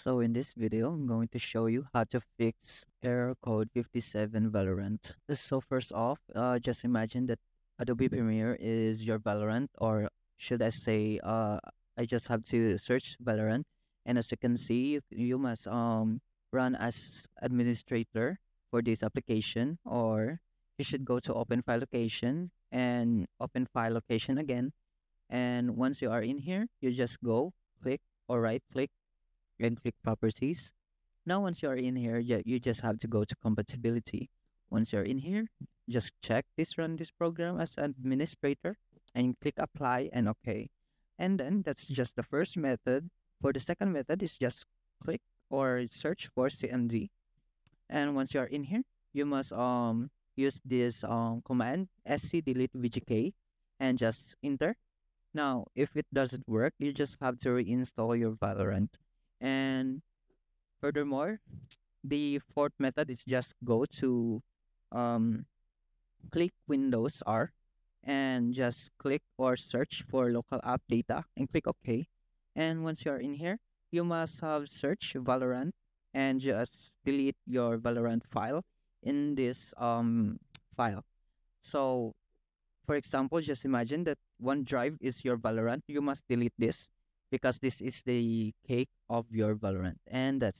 So in this video, I'm going to show you how to fix error code 57 Valorant. So first off, uh, just imagine that Adobe Premiere is your Valorant or should I say, uh, I just have to search Valorant. And as you can see, you, you must um, run as administrator for this application or you should go to open file location and open file location again. And once you are in here you just go click or right click and click properties. Now once you're in here you, just have to go to compatibility. Once you're in here just check this run this program as administrator and click apply and okay. And then that's just the first method. For the second method is just click or search for cmd and once you're in here you must um use this um command sc delete vgk and just enter. Now if it doesn't work you just have to reinstall your valorant and furthermore the fourth method is just go to um click windows r and just click or search for local app data and click ok. And once you're in here you must have search valorant and just delete your valorant file in this um file. So for example just imagine that one drive is your valorant. You must delete this because this is the cake of your valorant and that's